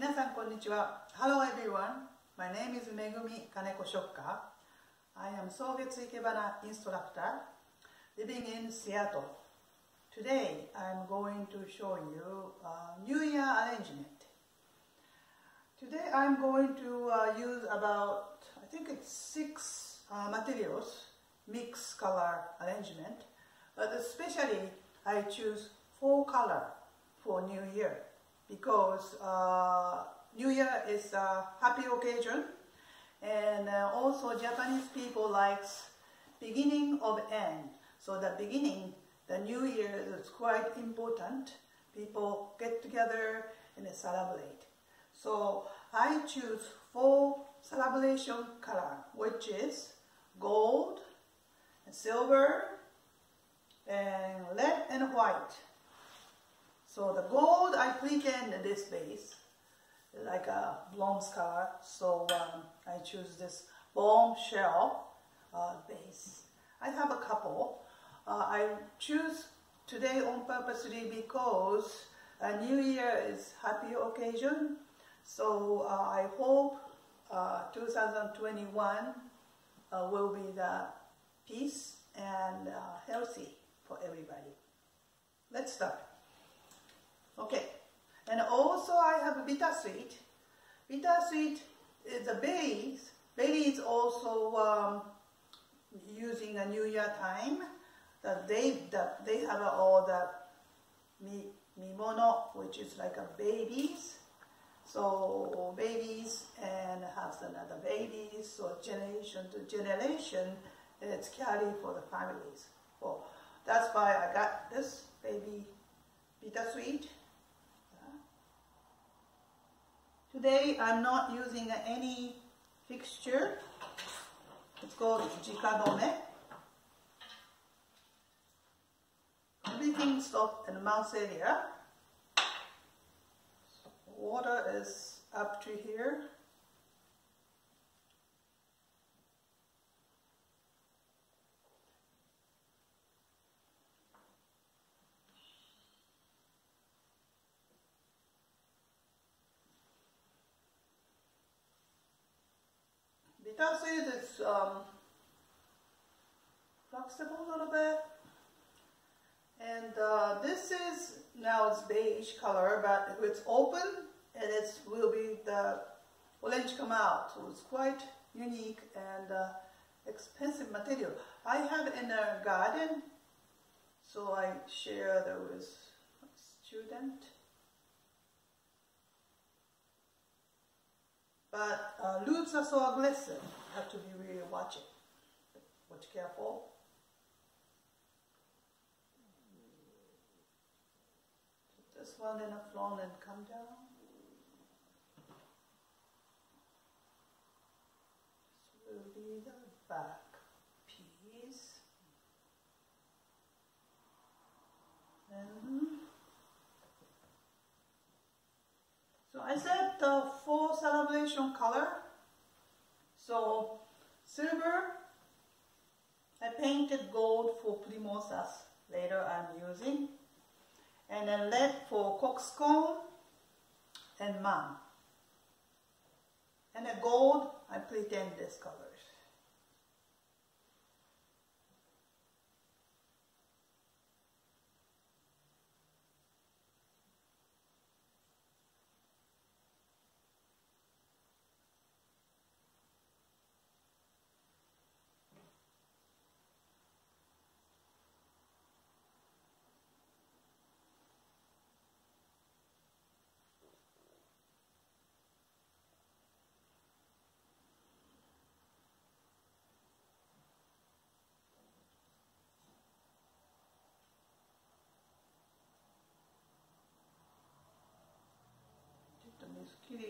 皆さんこんにちは。Hello everyone. My name is Megumi Kaneko Schacher I am Sogetsu Ikebana instructor living in Seattle. Today I'm going to show you a New Year arrangement. Today I'm going to uh, use about I think it's six uh, materials mix color arrangement. But especially I choose four color for New Year because uh, New Year is a happy occasion and uh, also Japanese people likes beginning of end. So the beginning, the New Year is quite important. People get together and celebrate. So I choose four celebration color, which is gold, silver, and red and white. So the gold, I pretend this base, like a bronze color. So um, I choose this bombshell uh, base. I have a couple. Uh, I choose today on purposely because a New Year is happy occasion. So uh, I hope uh, 2021 uh, will be the peace and uh, healthy for everybody. Let's start. Okay, and also I have a bittersweet. Bittersweet is a berries. Berries also um, using a New Year time. That they that they have all the mi, mimono, which is like a babies. So babies and has another babies. So generation to generation, it's carry for the families. So that's why I got this baby bittersweet. Today I'm not using any fixture. It's called jikadome. Everything stopped in the mouth area. Water is up to here. It is um, flexible a little bit. And uh, this is, now it's beige color, but it's open, and it will be the orange come out. So it's quite unique and uh, expensive material. I have in a garden, so I share that with a student. But uh, roots are so aggressive, you have to be really watching. Watch careful. Put this one in a flown and come down. This will be the back piece. And So I said the four celebration color. So silver, I painted gold for primosas. Later I'm using. And then lead for coxcomb and man. And the gold, I pretend this colors.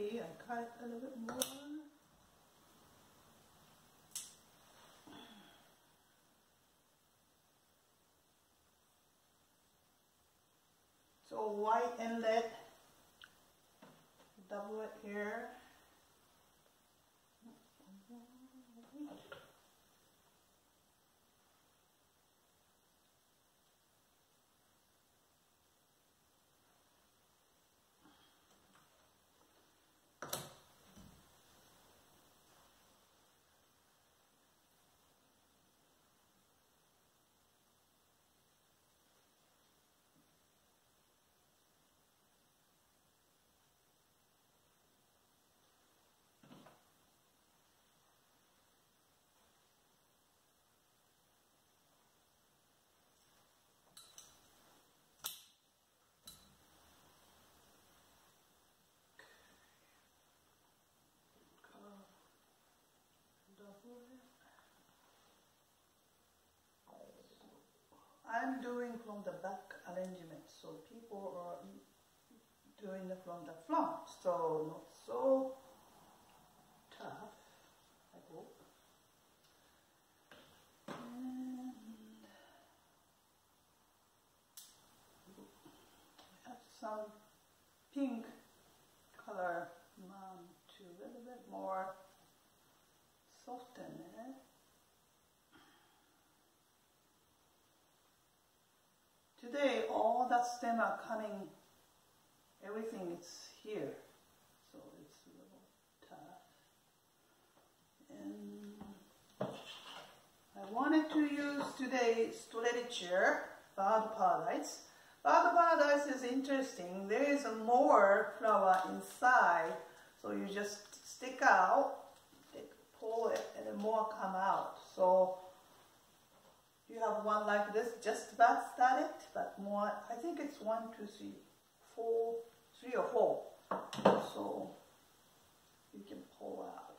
Kitty. I cut a little bit more. So white inlet, double it here. I'm doing from the back arrangement, so people are doing it from the front, so not so tough, add some pink color um, to a little bit more soften it. Today all stem are coming, everything is here, so it's a little tough. And I wanted to use today Strelitzia, Bird Paradise. Bird Paradise is interesting. There is more flower inside, so you just stick out, pull it, and more come out. So you have one like this, just about started, but more, I think it's one, two, three, four, three or four. So you can pull out.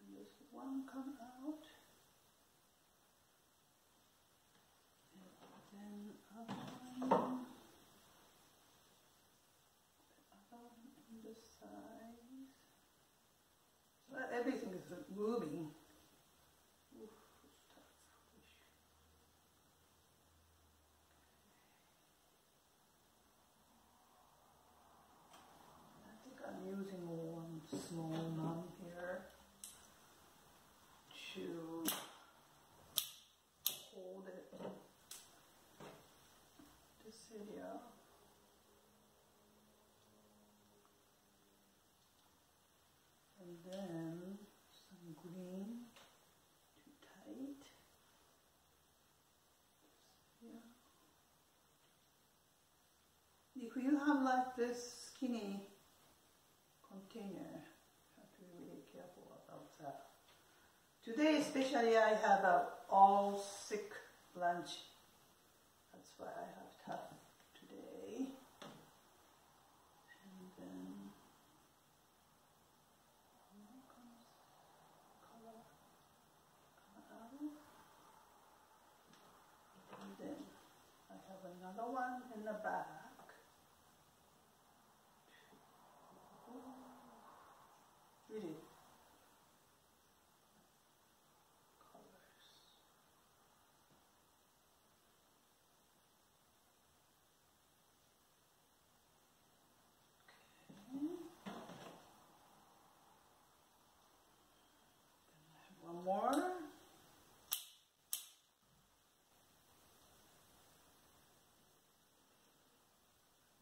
And this one come out. And then other one. the size. Well, moving. I think I'm using one small one here to hold it this. And then green, too tight. Yeah. If you have like this skinny container, have to be really careful about that. Today especially I have a all sick lunch. That's why I have tough today. And then and then I have another one in the back. Really colors. Okay. One more.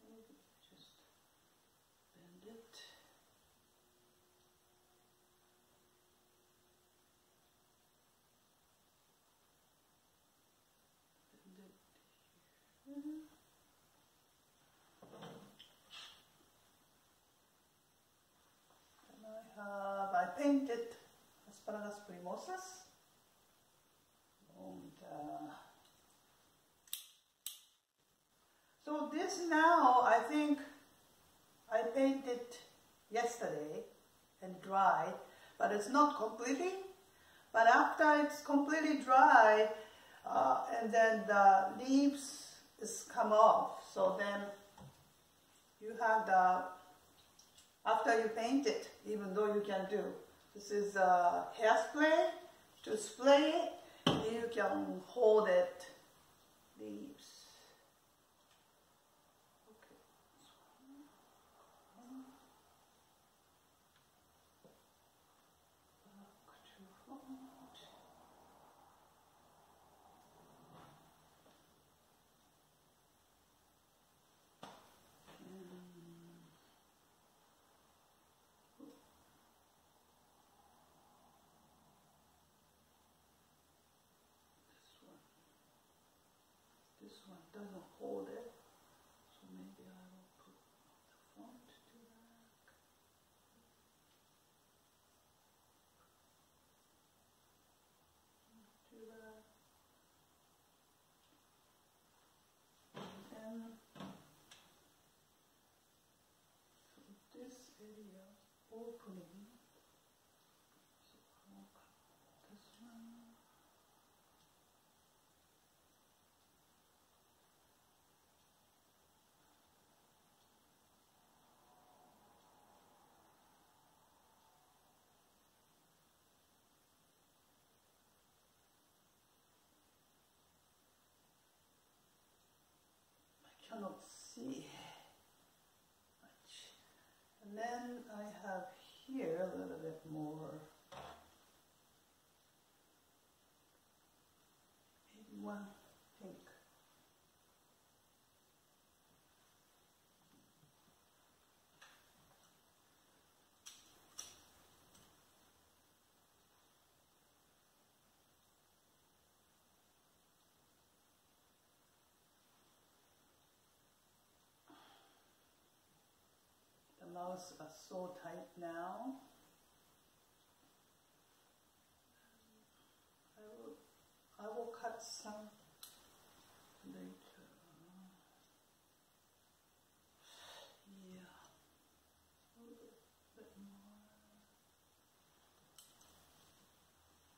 Maybe Just bend it. Bend it here. And I have, I painted uh, so this now, I think I painted yesterday and dried, but it's not completely. But after it's completely dry, uh, and then the leaves is come off, so then you have the after you paint it, even though you can do. This is a hair hairspray. To spray it, you can hold it, leaves. Okay. Back to front. This one. This one opening. So this one? I cannot see then I have here a little bit more. Maybe one pink. Are so tight now. I will, I will cut some later. Yeah, a little bit more.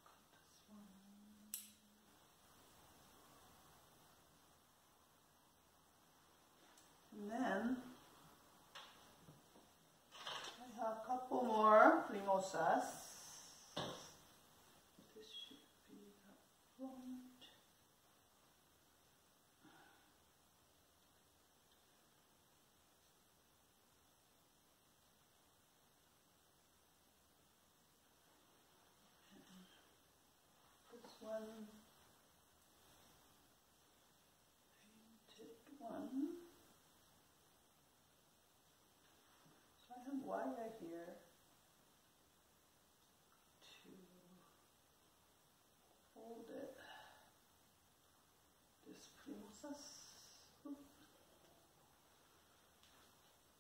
Cut this one. And then I have a couple more mimosas. This should be the front. This one, painted one. So I have wire here to hold it. This princess. Oop.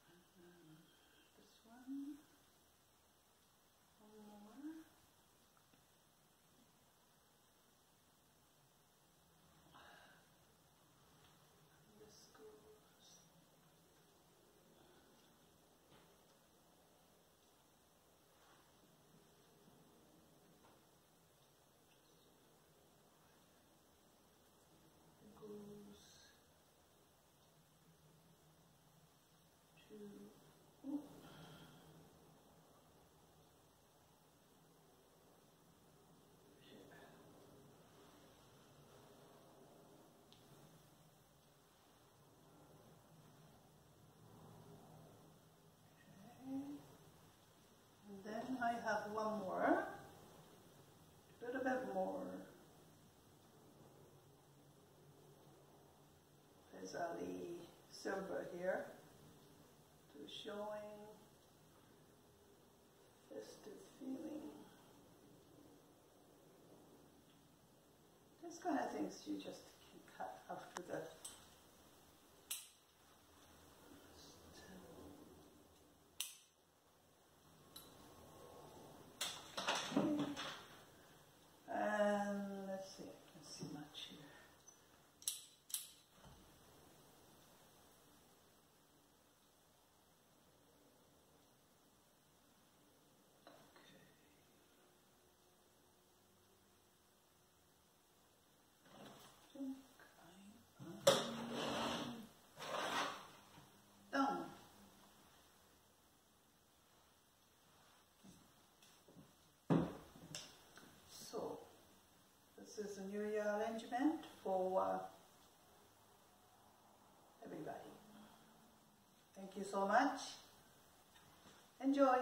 And then this one. One more. And this goes goes to oop. Here. Okay. And then I have one more, a little bit more. There's Ali silver here to showing festive feeling. This kind of things you just can cut after the This is a new year arrangement for uh, everybody. Thank you so much. Enjoy.